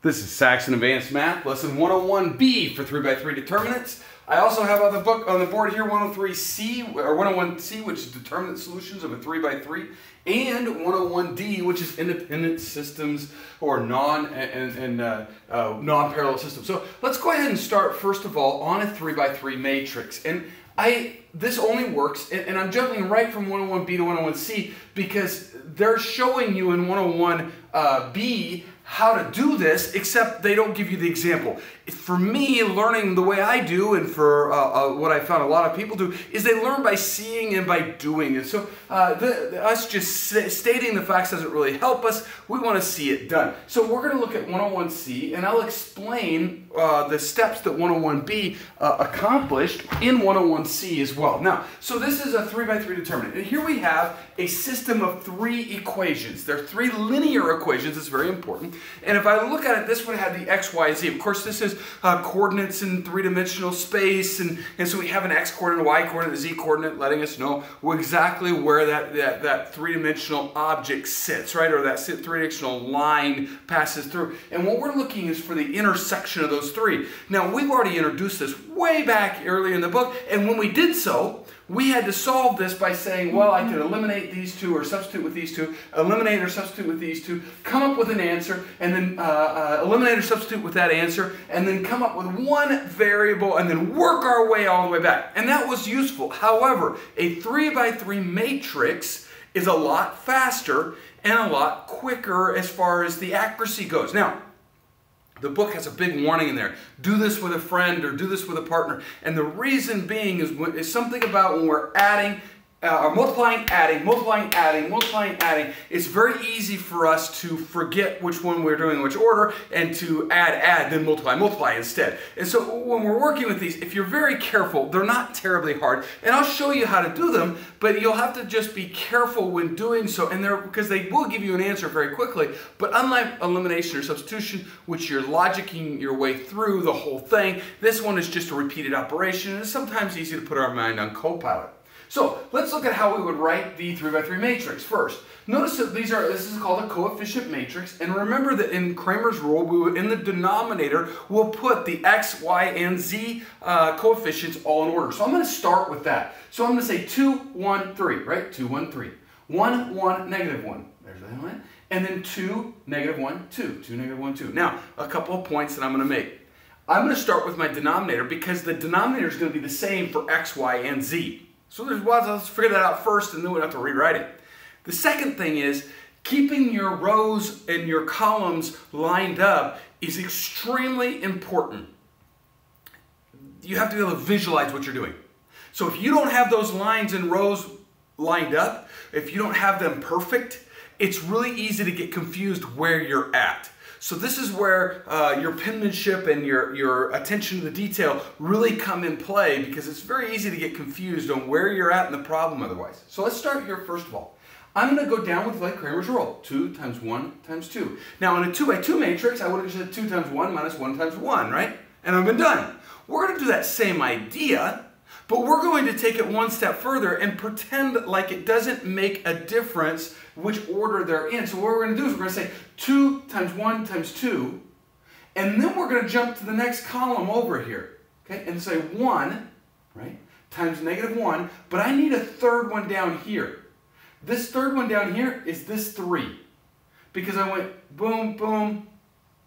This is Saxon Advanced Math, lesson 101B for 3x3 determinants. I also have on the book on the board here 103C or 101C, which is determinant solutions of a 3x3, and 101D, which is independent systems or non and, and uh, uh, non-parallel systems. So let's go ahead and start first of all on a 3x3 matrix. And I this only works, and, and I'm jumping right from 101B to 101C because they're showing you in 101B uh, how to do this, except they don't give you the example. For me, learning the way I do, and for uh, uh, what I found a lot of people do, is they learn by seeing and by doing. And so, uh, the, the, us just stating the facts doesn't really help us. We want to see it done. So, we're going to look at 101C, and I'll explain uh, the steps that 101B uh, accomplished in 101C as well. Now, so this is a 3 by 3 determinant. And here we have a system of three equations. They're three linear equations. It's very important. And if I look at it, this one had the x, y, z. Of course, this is uh, coordinates in three-dimensional space, and, and so we have an x coordinate, a y coordinate, a z coordinate, letting us know exactly where that, that, that three-dimensional object sits, right? Or that three-dimensional line passes through. And what we're looking is for the intersection of those three. Now, we've already introduced this way back early in the book, and when we did so, we had to solve this by saying, well, I could eliminate these two or substitute with these two, eliminate or substitute with these two, come up with an answer, and then uh, uh, eliminate or substitute with that answer, and then come up with one variable, and then work our way all the way back. And that was useful. However, a 3 by 3 matrix is a lot faster and a lot quicker as far as the accuracy goes. Now, the book has a big warning in there. Do this with a friend or do this with a partner. And the reason being is, is something about when we're adding uh, multiplying, adding, multiplying, adding, multiplying, adding, it's very easy for us to forget which one we're doing in which order and to add, add, then multiply, multiply instead. And so when we're working with these, if you're very careful, they're not terribly hard. And I'll show you how to do them, but you'll have to just be careful when doing so. And they're, because they will give you an answer very quickly. But unlike elimination or substitution, which you're logicking your way through the whole thing, this one is just a repeated operation. And it's sometimes easy to put our mind on copilot. So let's look at how we would write the 3 by 3 matrix first. Notice that these are this is called a coefficient matrix, and remember that in Cramer's rule, we would, in the denominator, we'll put the x, y, and z uh, coefficients all in order. So I'm going to start with that. So I'm going to say 2, 1, 3, right? 2, 1, 3. 1, 1, negative 1. There's that one. And then 2, negative 1, 2. 2, negative 1, 2. Now, a couple of points that I'm going to make. I'm going to start with my denominator because the denominator is going to be the same for x, y, and z. So there's well, let's figure that out first and then we have to rewrite it. The second thing is keeping your rows and your columns lined up is extremely important. You have to be able to visualize what you're doing. So if you don't have those lines and rows lined up, if you don't have them perfect, it's really easy to get confused where you're at. So this is where uh, your penmanship and your, your attention to the detail really come in play because it's very easy to get confused on where you're at in the problem otherwise. So let's start here first of all. I'm going to go down with like Cramer's rule. 2 times 1 times 2. Now in a 2 by 2 matrix, I would have said 2 times 1 minus 1 times 1, right? And I've been done. We're going to do that same idea, but we're going to take it one step further and pretend like it doesn't make a difference which order they're in. So what we're going to do is we're going to say 2 times 1 times 2, and then we're going to jump to the next column over here, okay, and say 1, right, times negative 1, but I need a third one down here. This third one down here is this 3, because I went boom, boom,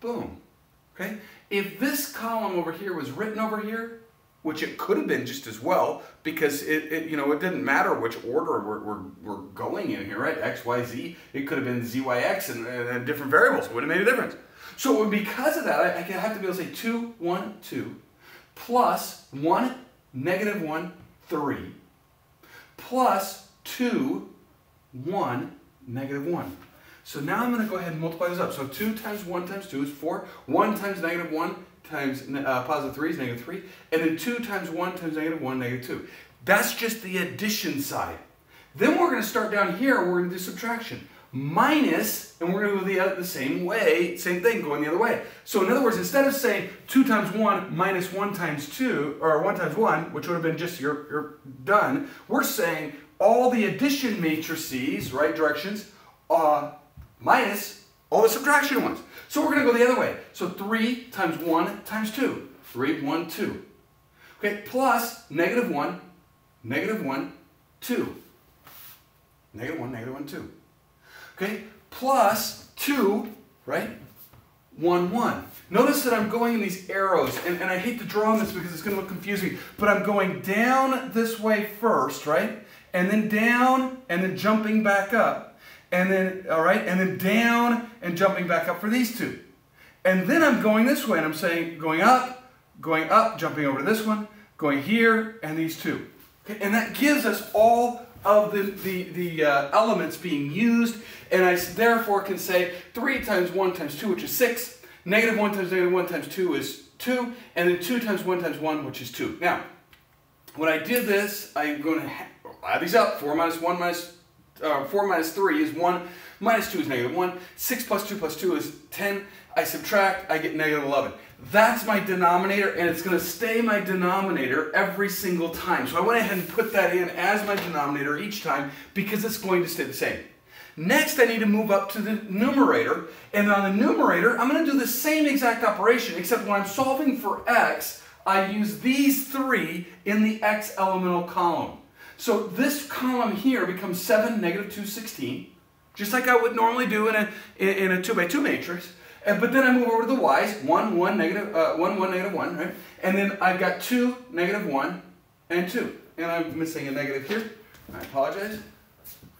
boom, okay? If this column over here was written over here, which it could have been just as well because it, it you know it didn't matter which order we're, we're, we're, going in here right x y z it could have been z y x and, and different variables would have made a difference so because of that I, I have to be able to say 2 1 2 plus 1 negative 1 3 plus 2 1 negative 1 so now I'm going to go ahead and multiply this up. So 2 times 1 times 2 is 4. 1 times negative 1 times uh, positive 3 is negative 3. And then 2 times 1 times negative 1, negative 2. That's just the addition side. Then we're going to start down here we're going to do subtraction. Minus, and we're going to go the, uh, the same way, same thing, going the other way. So in other words, instead of saying 2 times 1 minus 1 times 2, or 1 times 1, which would have been just you're done, we're saying all the addition matrices, right, directions, uh, minus all the subtraction ones. So we're going to go the other way. So 3 times 1 times 2. 3, 1, 2. Okay, plus negative 1, negative 1, 2. Negative 1, negative 1, 2. Okay, plus 2, right? 1, 1. Notice that I'm going in these arrows, and, and I hate to draw on this because it's going to look confusing, but I'm going down this way first, right? And then down, and then jumping back up. And then, all right, and then down and jumping back up for these two. And then I'm going this way, and I'm saying going up, going up, jumping over to this one, going here, and these two. Okay? And that gives us all of the, the, the uh, elements being used, and I therefore can say 3 times 1 times 2, which is 6, negative 1 times negative 1 times 2 is 2, and then 2 times 1 times 1, which is 2. Now, when I did this, I'm going to add these up. 4 minus 1 minus, uh, 4 minus 3 is 1, minus 2 is negative 1, 6 plus 2 plus 2 is 10, I subtract, I get negative 11. That's my denominator, and it's going to stay my denominator every single time. So I went ahead and put that in as my denominator each time because it's going to stay the same. Next, I need to move up to the numerator, and on the numerator, I'm going to do the same exact operation, except when I'm solving for x, I use these three in the x elemental column. So this column here becomes 7, negative 2, 16, just like I would normally do in a, in a 2 by 2 matrix. And, but then I move over to the y's, 1, 1, negative, uh, 1, 1, negative 1, right? And then I've got 2, negative 1, and 2. And I'm missing a negative here. I apologize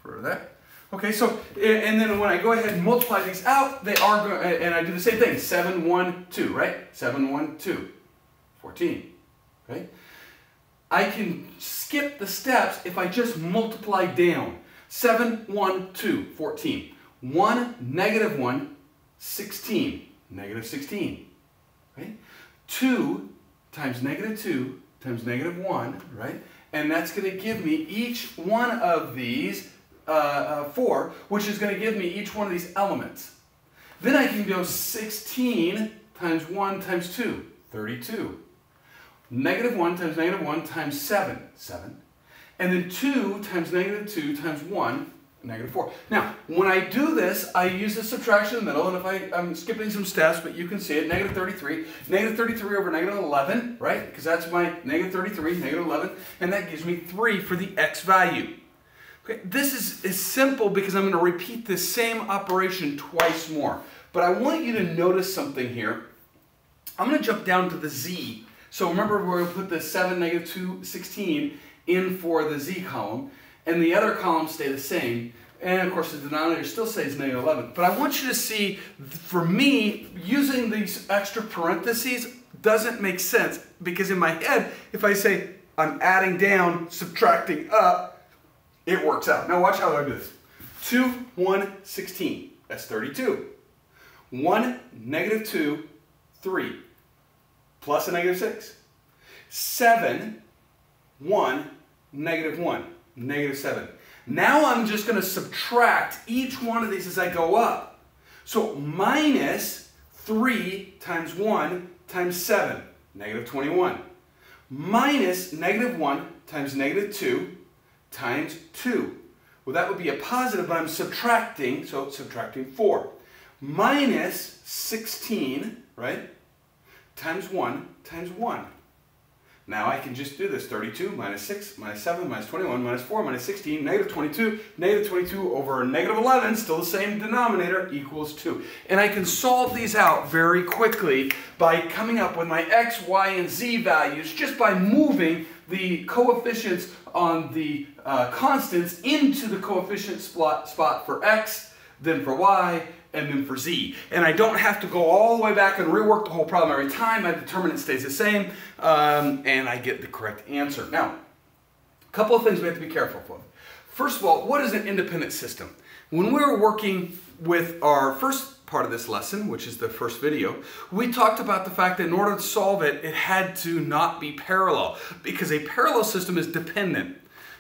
for that. Okay, so, and then when I go ahead and multiply these out, they are, going, and I do the same thing, 7, 1, 2, right? 7, 1, 2, 14, right? I can skip the steps if I just multiply down. 7, 1, 2, 14. 1, negative 1, 16, negative 16, right? 2 times negative 2 times negative 1, right? And that's going to give me each one of these, uh, uh, 4, which is going to give me each one of these elements. Then I can go 16 times 1 times 2, 32. Negative 1 times negative 1 times 7, 7. And then 2 times negative 2 times 1, negative 4. Now, when I do this, I use the subtraction in the middle, and if I, I'm skipping some steps, but you can see it, negative 33, negative 33 over negative 11, right? Because that's my negative 33, negative 11, and that gives me 3 for the x value. Okay, this is, is simple because I'm going to repeat the same operation twice more. But I want you to notice something here. I'm going to jump down to the z. So remember we're going to put the 7, negative 2, 16 in for the z column and the other columns stay the same. And of course, the denominator still stays negative 11. But I want you to see, for me, using these extra parentheses doesn't make sense because in my head, if I say I'm adding down, subtracting up, it works out. Now watch how I do this. 2, 1, 16. That's 32. 1, negative 2, 3. Plus a negative 6. 7, 1, negative 1 negative 7. Now I'm just going to subtract each one of these as I go up. So minus 3 times 1 times 7, negative 21. Minus negative 1 times negative 2 times 2. Well, that would be a positive, but I'm subtracting, so subtracting 4. Minus 16, right, times 1 times 1. Now I can just do this. 32 minus 6 minus 7 minus 21 minus 4 minus 16 negative 22 negative 22 over negative 11 still the same denominator equals 2. And I can solve these out very quickly by coming up with my x, y, and z values just by moving the coefficients on the uh, constants into the coefficient spot, spot for x, then for y, and then for z. And I don't have to go all the way back and rework the whole problem every time. My determinant stays the same, um, and I get the correct answer. Now, a couple of things we have to be careful of. First of all, what is an independent system? When we were working with our first part of this lesson, which is the first video, we talked about the fact that in order to solve it, it had to not be parallel, because a parallel system is dependent.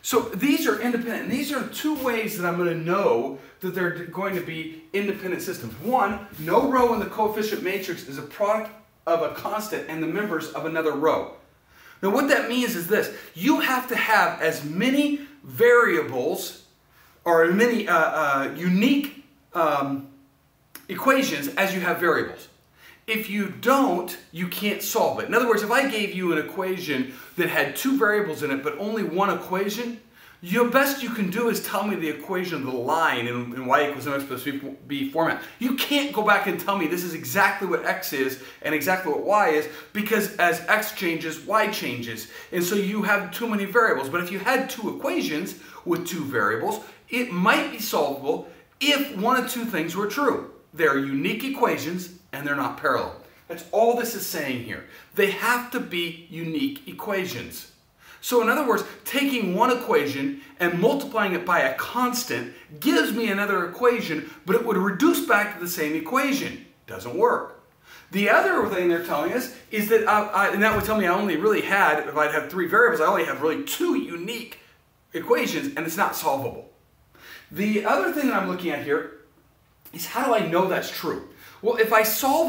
So these are independent. These are two ways that I'm going to know that they're going to be independent systems. One, no row in the coefficient matrix is a product of a constant and the members of another row. Now what that means is this. You have to have as many variables or as many uh, uh, unique um, equations as you have variables. If you don't, you can't solve it. In other words, if I gave you an equation that had two variables in it but only one equation, your best you can do is tell me the equation of the line in, in y equals mx plus b format. You can't go back and tell me this is exactly what x is and exactly what y is because as x changes, y changes. And so you have too many variables. But if you had two equations with two variables, it might be solvable if one of two things were true. They're unique equations and they're not parallel. That's all this is saying here. They have to be unique equations. So in other words, taking one equation and multiplying it by a constant gives me another equation, but it would reduce back to the same equation. Doesn't work. The other thing they're telling us is that, I, I, and that would tell me I only really had, if I'd have three variables, I only have really two unique equations, and it's not solvable. The other thing that I'm looking at here is how do I know that's true? Well, if I solve